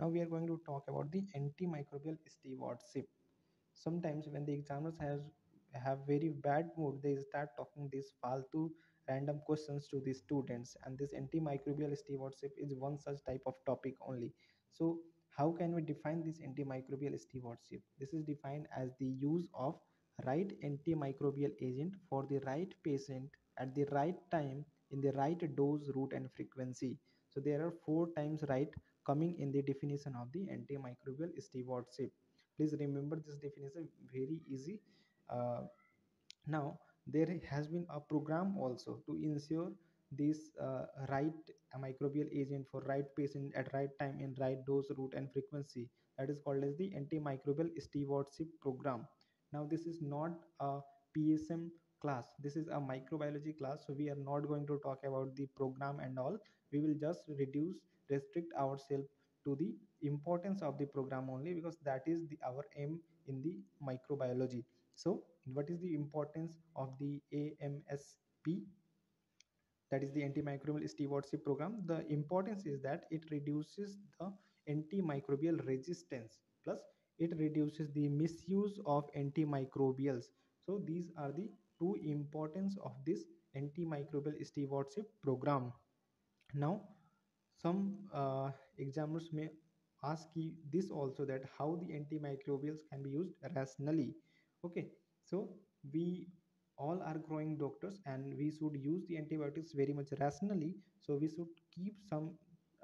now we are going to talk about the antimicrobial stewardship. Sometimes when the examiners has have very bad mood they start talking these faltu random questions to the students. And this antimicrobial stewardship is one such type of topic only. So how can we define this antimicrobial stewardship? This is defined as the use of right antimicrobial agent for the right patient at the right time in the right dose route and frequency. So there are four times right coming in the definition of the antimicrobial stewardship. Please remember this definition very easy. Uh, now there has been a program also to ensure this uh, right microbial agent for right patient at right time in right dose route and frequency. That is called as the antimicrobial stewardship program. Now this is not a psm class. This is a microbiology class so we are not going to talk about the program and all. We will just reduce restrict ourselves to the importance of the program only because that is the our aim in the microbiology. So what is the importance of the amsp that is the antimicrobial stewardship program. The importance is that it reduces the antimicrobial resistance plus it reduces the misuse of antimicrobials. So these are the two importance of this antimicrobial stewardship program. Now some uh, examiners may ask you this also that how the antimicrobials can be used rationally. Okay so we all are growing doctors and we should use the antibiotics very much rationally. So we should keep some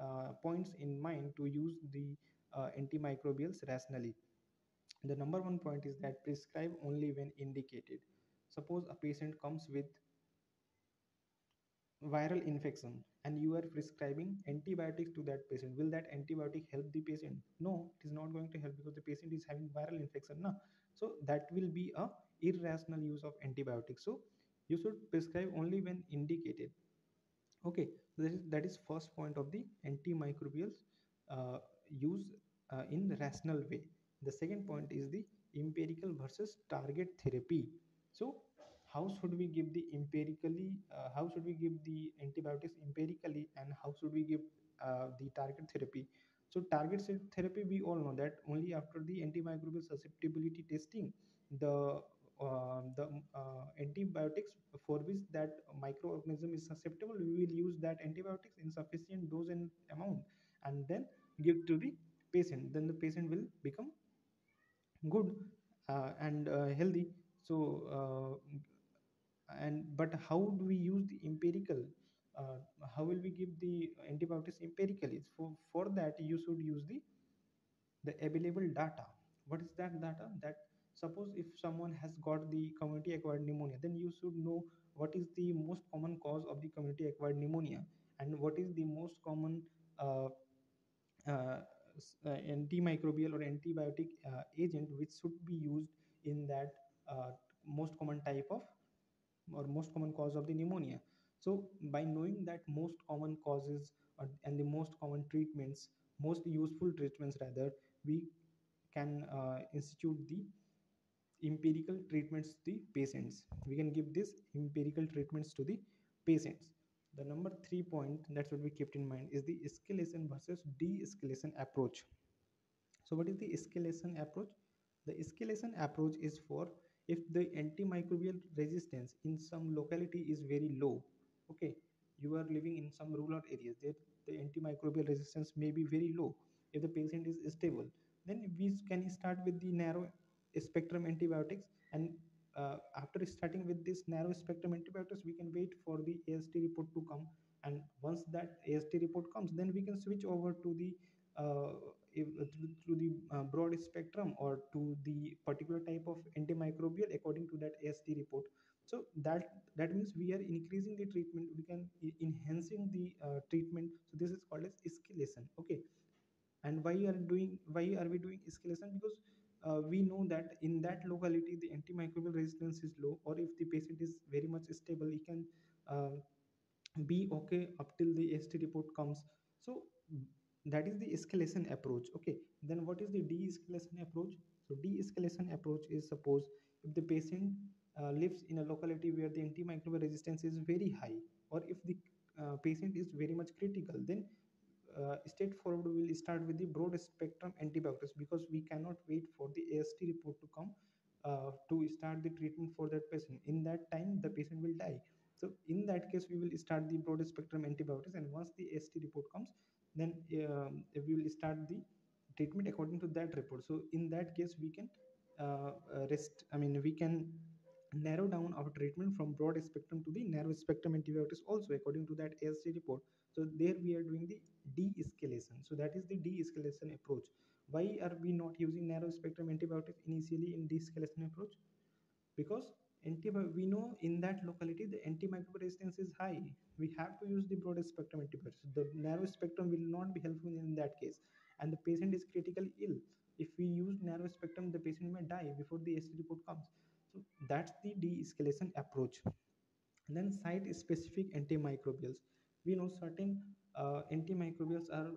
uh, points in mind to use the uh, antimicrobials rationally. The number one point is that prescribe only when indicated. Suppose a patient comes with viral infection and you are prescribing antibiotics to that patient will that antibiotic help the patient? No it is not going to help because the patient is having viral infection no so that will be a irrational use of antibiotics. So you should prescribe only when indicated. Okay that is that is first point of the antimicrobials uh, use uh, in rational way. The second point is the empirical versus target therapy. So how should we give the empirically uh, how should we give the antibiotics empirically and how should we give uh, the target therapy? So target therapy we all know that only after the antimicrobial susceptibility testing the uh, the uh, antibiotics for which that microorganism is susceptible we will use that antibiotics in sufficient dose and amount and then give to the patient. Then the patient will become good uh, and uh, healthy. So uh, and but how do we use the empirical uh, how will we give the antibiotics empirically? For for that you should use the the available data. What is that data? That suppose if someone has got the community acquired pneumonia then you should know what is the most common cause of the community acquired pneumonia and what is the most common uh, uh, uh, antimicrobial or antibiotic uh, agent which should be used in that uh, most common type of or most common cause of the pneumonia. So by knowing that most common causes or, and the most common treatments most useful treatments rather we can uh, institute the empirical treatments to the patients. We can give this empirical treatments to the patients. The number three point that should be kept in mind is the escalation versus de-escalation approach. So what is the escalation approach? The escalation approach is for if the antimicrobial resistance in some locality is very low okay you are living in some rural areas that the antimicrobial resistance may be very low. If the patient is stable then we can start with the narrow spectrum antibiotics and uh, after starting with this narrow spectrum antibiotics we can wait for the ast report to come. And once that ast report comes then we can switch over to the uh, to, the uh, broad spectrum or to the particular type of antimicrobial according to that AST report. So that that means we are increasing the treatment. We can enhancing the uh, treatment. So this is called as escalation. Okay, and why are doing why are we doing escalation? Because uh, we know that in that locality the antimicrobial resistance is low, or if the patient is very much stable, he can uh, be okay up till the AST report comes. So that is the escalation approach okay? Then what is the de-escalation approach? So de-escalation approach is suppose if the patient uh, lives in a locality where the antimicrobial resistance is very high or if the uh, patient is very much critical then uh, straightforward will start with the broad spectrum antibiotics because we cannot wait for the ast report to come uh, to start the treatment for that patient. In that time the patient will die so in that case we will start the broad spectrum antibiotics and once the ast report comes then um, we will start the treatment according to that report so in that case we can uh, rest i mean we can narrow down our treatment from broad spectrum to the narrow spectrum antibiotics also according to that AST report. So there we are doing the de-escalation. So that is the de-escalation approach. Why are we not using narrow spectrum antibiotics initially in de-escalation approach? Because we know in that locality the antimicrobial resistance is high. We have to use the broad spectrum antibiotics. The narrow spectrum will not be helpful in that case, and the patient is critically ill. If we use narrow spectrum, the patient may die before the AST report comes so that's the de-escalation approach and then site specific antimicrobials we know certain uh, antimicrobials are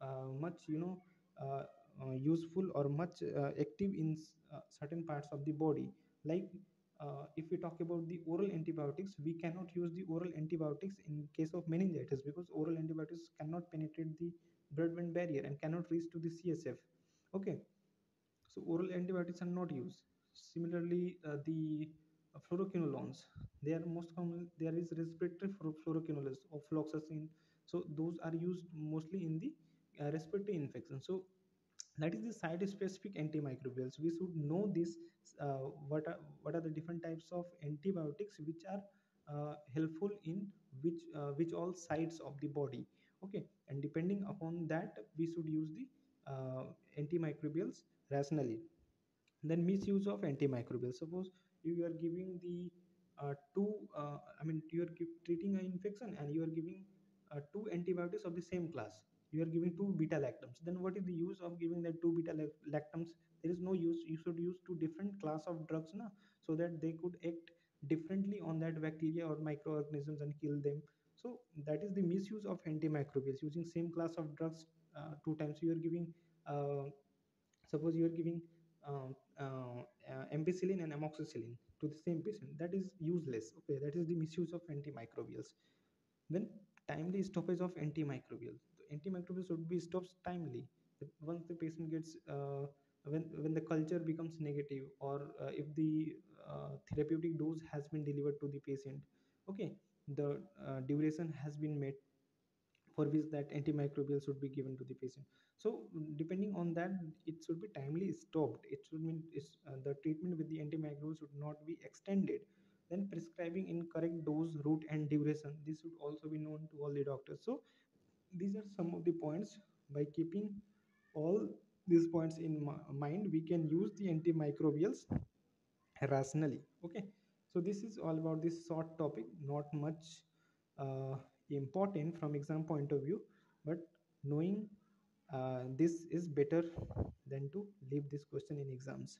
uh, much you know uh, uh useful or much uh, active in uh, certain parts of the body like if we talk about the oral antibiotics we cannot use the oral antibiotics in case of meningitis because oral antibiotics cannot penetrate the blood-brain barrier and cannot reach to the csf okay so oral antibiotics are not used Similarly, uh, the uh, fluoroquinolones, they are most common, there is respiratory fluoroquinolones of fluoxetine. So those are used mostly in the uh, respiratory infection. So that is the site specific antimicrobials. We should know this, uh, what, are, what are the different types of antibiotics which are uh, helpful in which, uh, which all sites of the body. Okay, and depending upon that, we should use the antimicrobials rationally then misuse of antimicrobials suppose you are giving the uh, two uh, i mean you are treating an infection and you are giving uh, two antibiotics of the same class you are giving two beta lactams. Then what is the use of giving that two beta lactams? There is no use. You should use two different class of drugs na so that they could act differently on that bacteria or microorganisms and kill them. So that is the misuse of antimicrobials. Using same class of drugs uh, two times. You are giving uh, suppose you are giving uh, uh, ampicillin and amoxicillin to the same patient. That is useless. Okay that is the misuse of antimicrobials. Then timely stoppage of antimicrobials the antimicrobials should be stopped timely. Once the patient gets uh, when when the culture becomes negative or uh, if the uh, therapeutic dose has been delivered to the patient okay the uh, duration has been met for which that antimicrobial should be given to the patient. So depending on that it should be timely stopped. It should mean uh, the treatment with the antimicrobial should not be extended. Then prescribing in correct dose route and duration this should also be known to all the doctors. So these are some of the points. By keeping all these points in mind we can use the antimicrobials rationally. Okay. So this is all about this short topic. Not much uh, important from exam point of view but knowing uh, this is better than to leave this question in exams